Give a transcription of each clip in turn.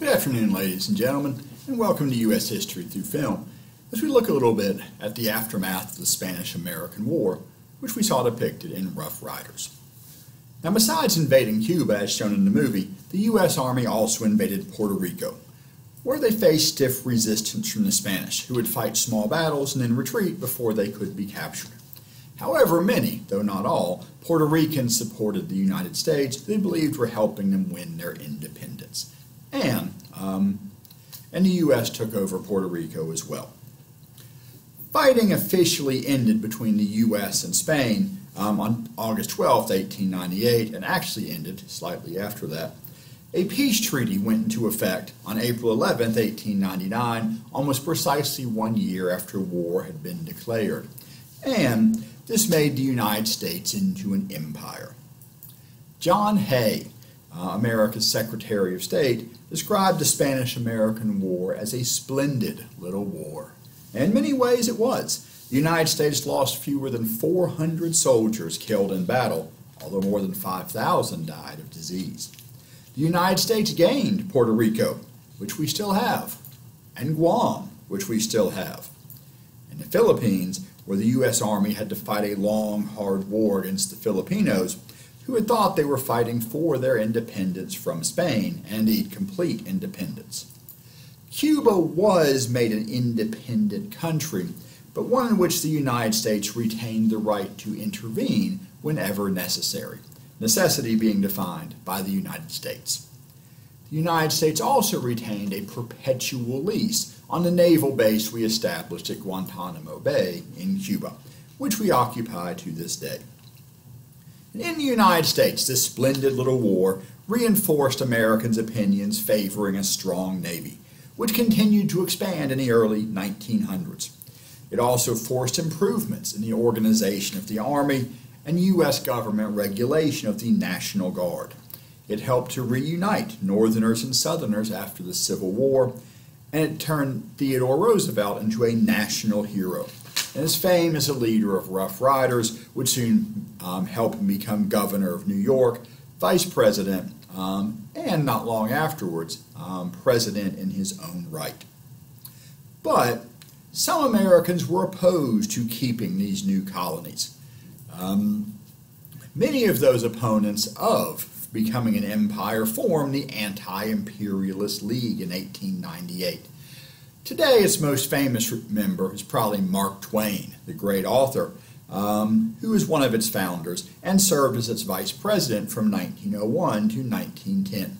Good afternoon, ladies and gentlemen, and welcome to U.S. History Through Film as we look a little bit at the aftermath of the Spanish American War, which we saw depicted in Rough Riders. Now, besides invading Cuba, as shown in the movie, the U.S. Army also invaded Puerto Rico, where they faced stiff resistance from the Spanish, who would fight small battles and then retreat before they could be captured. However, many, though not all, Puerto Ricans supported the United States they believed were helping them win their independence. And, um, and the U.S. took over Puerto Rico as well. Fighting officially ended between the U.S. and Spain um, on August 12, 1898, and actually ended slightly after that. A peace treaty went into effect on April 11, 1899, almost precisely one year after war had been declared. And this made the United States into an empire. John Hay, uh, America's Secretary of State, described the Spanish American War as a splendid little war. In many ways, it was. The United States lost fewer than 400 soldiers killed in battle, although more than 5,000 died of disease. The United States gained Puerto Rico, which we still have, and Guam, which we still have. In the Philippines, where the U.S. Army had to fight a long, hard war against the Filipinos, who had thought they were fighting for their independence from Spain and indeed complete independence. Cuba was made an independent country, but one in which the United States retained the right to intervene whenever necessary, necessity being defined by the United States. The United States also retained a perpetual lease on the naval base we established at Guantanamo Bay in Cuba, which we occupy to this day. In the United States, this splendid little war reinforced Americans' opinions favoring a strong navy, which continued to expand in the early 1900s. It also forced improvements in the organization of the Army and U.S. government regulation of the National Guard. It helped to reunite Northerners and Southerners after the Civil War and it turned Theodore Roosevelt into a national hero. And his fame as a leader of Rough Riders would soon um, help him become governor of New York, vice president, um, and not long afterwards, um, president in his own right. But some Americans were opposed to keeping these new colonies. Um, many of those opponents of becoming an empire, formed the Anti-Imperialist League in 1898. Today, its most famous member is probably Mark Twain, the great author, um, who was one of its founders and served as its vice president from 1901 to 1910.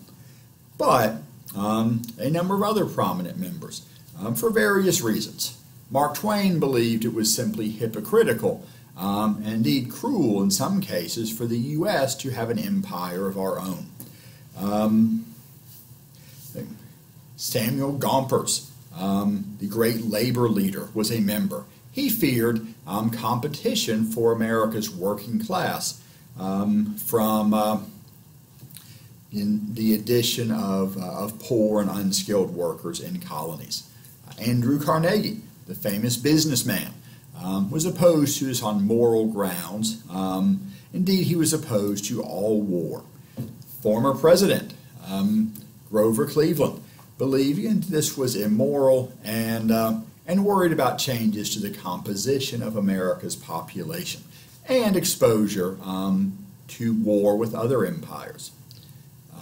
But um, a number of other prominent members, um, for various reasons. Mark Twain believed it was simply hypocritical um, and indeed cruel in some cases for the U.S. to have an empire of our own. Um, Samuel Gompers, um, the great labor leader, was a member. He feared um, competition for America's working class um, from uh, in the addition of, uh, of poor and unskilled workers in colonies. Andrew Carnegie, the famous businessman, um, was opposed to this on moral grounds. Um, indeed, he was opposed to all war. Former President um, Grover Cleveland believed this was immoral and, uh, and worried about changes to the composition of America's population and exposure um, to war with other empires.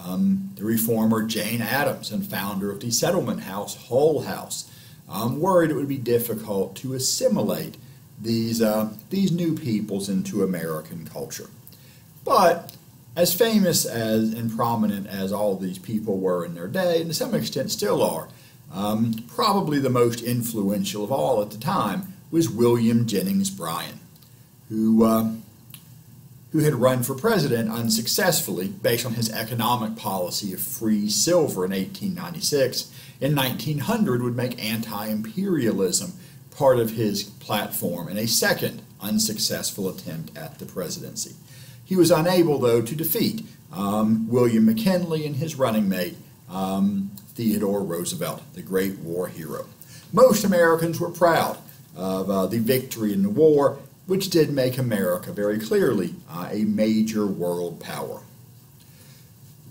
Um, the reformer Jane Addams and founder of the settlement house Hull House um, worried it would be difficult to assimilate these, uh, these new peoples into American culture. But as famous as and prominent as all these people were in their day, and to some extent still are, um, probably the most influential of all at the time was William Jennings Bryan, who, uh, who had run for president unsuccessfully based on his economic policy of free silver in 1896. In 1900 would make anti-imperialism part of his platform in a second unsuccessful attempt at the presidency. He was unable, though, to defeat um, William McKinley and his running mate, um, Theodore Roosevelt, the great war hero. Most Americans were proud of uh, the victory in the war, which did make America very clearly uh, a major world power.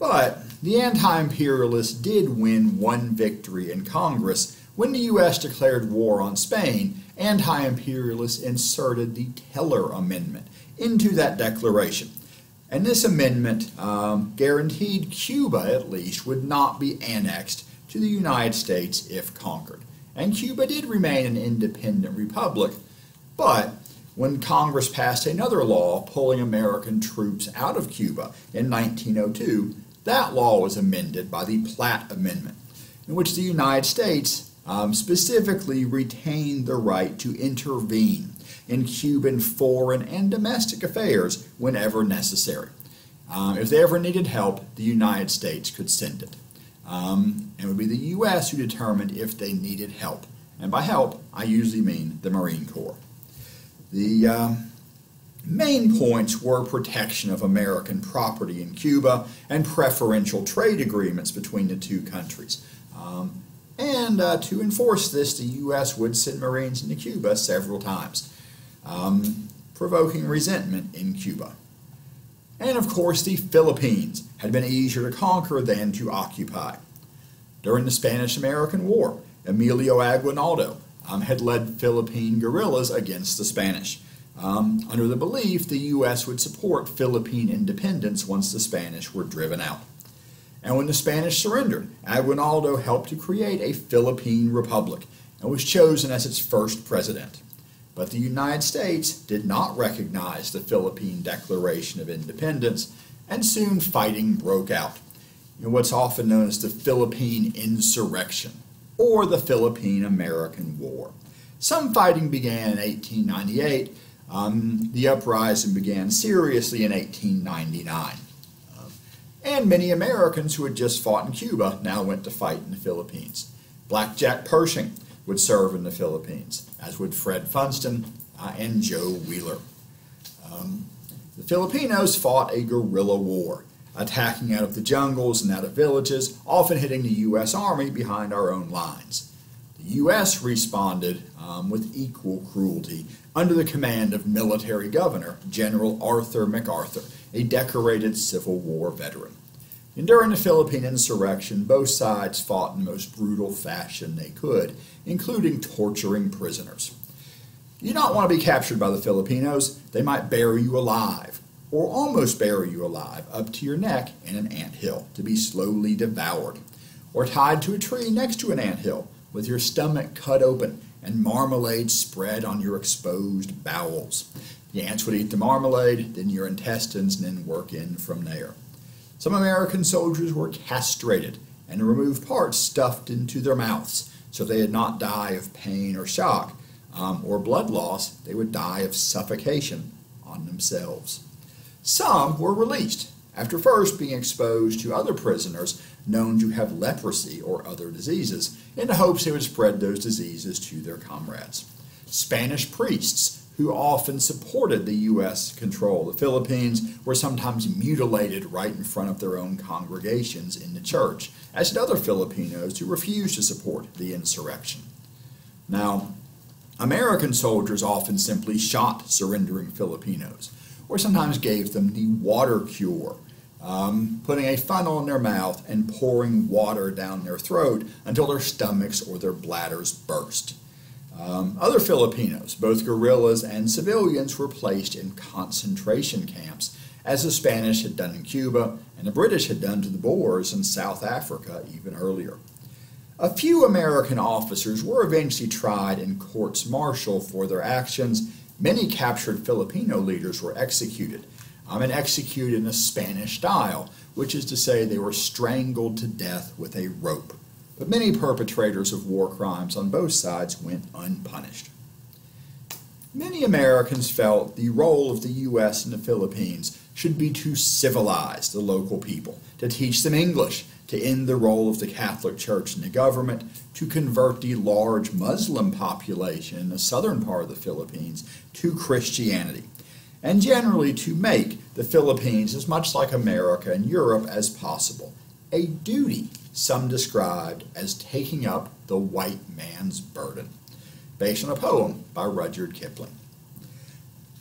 But the anti-imperialists did win one victory in Congress when the U.S. declared war on Spain, anti-imperialists inserted the Teller Amendment into that declaration. And this amendment um, guaranteed Cuba, at least, would not be annexed to the United States if conquered. And Cuba did remain an independent republic, but when Congress passed another law pulling American troops out of Cuba in 1902, that law was amended by the Platt Amendment, in which the United States um, specifically retained the right to intervene in Cuban foreign and domestic affairs whenever necessary. Um, if they ever needed help, the United States could send it. Um, and it would be the U.S. who determined if they needed help. And by help, I usually mean the Marine Corps. The um, main points were protection of American property in Cuba and preferential trade agreements between the two countries. Um, and uh, to enforce this, the U.S. would send Marines into Cuba several times um, provoking resentment in Cuba. And of course, the Philippines had been easier to conquer than to occupy. During the Spanish American War, Emilio Aguinaldo um, had led Philippine guerrillas against the Spanish, um, under the belief the U.S. would support Philippine independence once the Spanish were driven out. And when the Spanish surrendered, Aguinaldo helped to create a Philippine republic and was chosen as its first president. But the United States did not recognize the Philippine Declaration of Independence, and soon fighting broke out in what's often known as the Philippine Insurrection or the Philippine American War. Some fighting began in 1898. Um, the uprising began seriously in 1899. Um, and many Americans who had just fought in Cuba now went to fight in the Philippines. Black Jack Pershing would serve in the Philippines, as would Fred Funston uh, and Joe Wheeler. Um, the Filipinos fought a guerrilla war, attacking out of the jungles and out of villages, often hitting the U.S. Army behind our own lines. The U.S. responded um, with equal cruelty under the command of military governor General Arthur MacArthur, a decorated Civil War veteran. And during the Philippine insurrection, both sides fought in the most brutal fashion they could, including torturing prisoners. You don't want to be captured by the Filipinos. They might bury you alive, or almost bury you alive, up to your neck in an ant hill to be slowly devoured, or tied to a tree next to an ant hill with your stomach cut open and marmalade spread on your exposed bowels. The ants would eat the marmalade, then your intestines, and then work in from there. Some American soldiers were castrated and removed parts stuffed into their mouths so they did not die of pain or shock um, or blood loss, they would die of suffocation on themselves. Some were released after first being exposed to other prisoners known to have leprosy or other diseases in the hopes they would spread those diseases to their comrades. Spanish priests who often supported the U.S. control. The Philippines were sometimes mutilated right in front of their own congregations in the church, as did other Filipinos who refused to support the insurrection. Now, American soldiers often simply shot surrendering Filipinos, or sometimes gave them the water cure, um, putting a funnel in their mouth and pouring water down their throat until their stomachs or their bladders burst. Um, other Filipinos, both guerrillas and civilians, were placed in concentration camps, as the Spanish had done in Cuba and the British had done to the Boers in South Africa even earlier. A few American officers were eventually tried in courts martial for their actions. Many captured Filipino leaders were executed, um, and executed in a Spanish style, which is to say they were strangled to death with a rope but many perpetrators of war crimes on both sides went unpunished. Many Americans felt the role of the U.S. in the Philippines should be to civilize the local people, to teach them English, to end the role of the Catholic Church in the government, to convert the large Muslim population in the southern part of the Philippines to Christianity, and generally to make the Philippines as much like America and Europe as possible, a duty some described as taking up the white man's burden, based on a poem by Rudyard Kipling.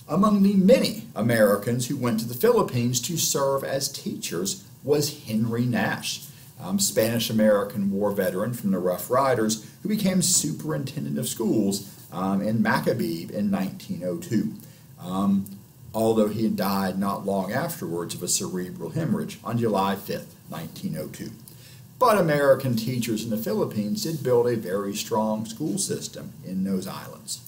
Among the many Americans who went to the Philippines to serve as teachers was Henry Nash, um, Spanish-American War veteran from the Rough Riders, who became superintendent of schools um, in Macabebe in 1902. Um, although he had died not long afterwards of a cerebral hemorrhage on July 5, 1902. But American teachers in the Philippines did build a very strong school system in those islands.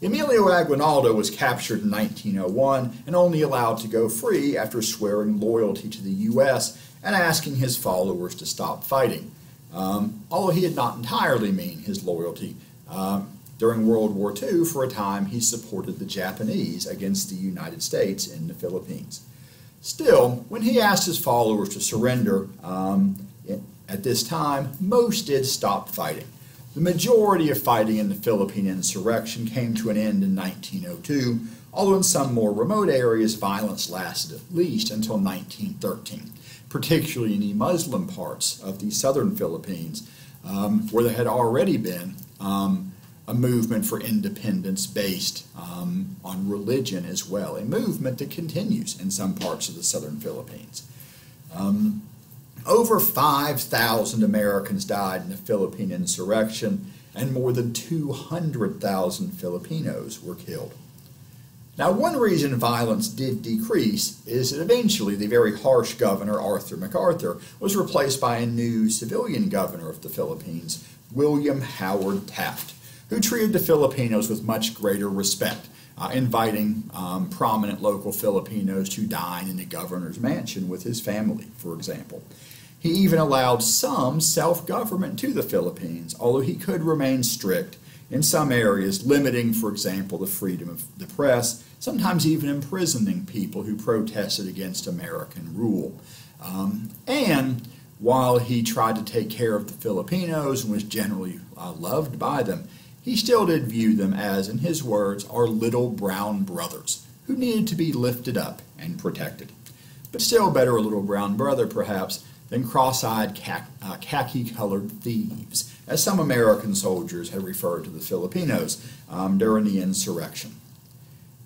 Emilio Aguinaldo was captured in 1901 and only allowed to go free after swearing loyalty to the U.S. and asking his followers to stop fighting. Um, although he did not entirely mean his loyalty. Um, during World War II, for a time, he supported the Japanese against the United States in the Philippines. Still, when he asked his followers to surrender um, at this time, most did stop fighting. The majority of fighting in the Philippine insurrection came to an end in 1902, although in some more remote areas violence lasted at least until 1913, particularly in the Muslim parts of the southern Philippines, um, where there had already been um, a movement for independence based um, on religion as well, a movement that continues in some parts of the southern Philippines. Um, over 5,000 Americans died in the Philippine insurrection, and more than 200,000 Filipinos were killed. Now, one reason violence did decrease is that eventually the very harsh governor, Arthur MacArthur, was replaced by a new civilian governor of the Philippines, William Howard Taft who treated the Filipinos with much greater respect, uh, inviting um, prominent local Filipinos to dine in the governor's mansion with his family, for example. He even allowed some self-government to the Philippines, although he could remain strict in some areas, limiting, for example, the freedom of the press, sometimes even imprisoning people who protested against American rule. Um, and while he tried to take care of the Filipinos and was generally uh, loved by them, he still did view them as, in his words, our little brown brothers, who needed to be lifted up and protected. But still better a little brown brother, perhaps, than cross-eyed uh, khaki-colored thieves, as some American soldiers had referred to the Filipinos um, during the insurrection.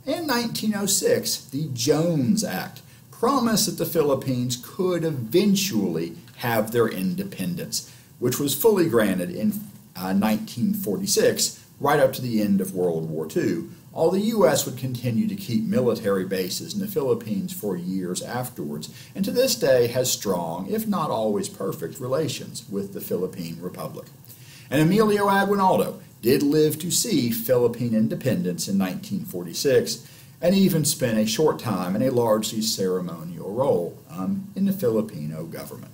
In 1906, the Jones Act promised that the Philippines could eventually have their independence, which was fully granted in 1946, uh, right up to the end of World War II, all the U.S. would continue to keep military bases in the Philippines for years afterwards, and to this day has strong, if not always perfect, relations with the Philippine Republic. And Emilio Aguinaldo did live to see Philippine independence in 1946, and even spent a short time in a largely ceremonial role um, in the Filipino government.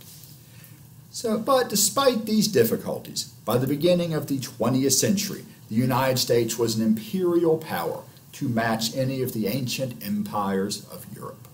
So, but despite these difficulties, by the beginning of the 20th century, the United States was an imperial power to match any of the ancient empires of Europe.